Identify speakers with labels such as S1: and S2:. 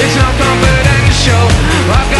S1: It's not confidential.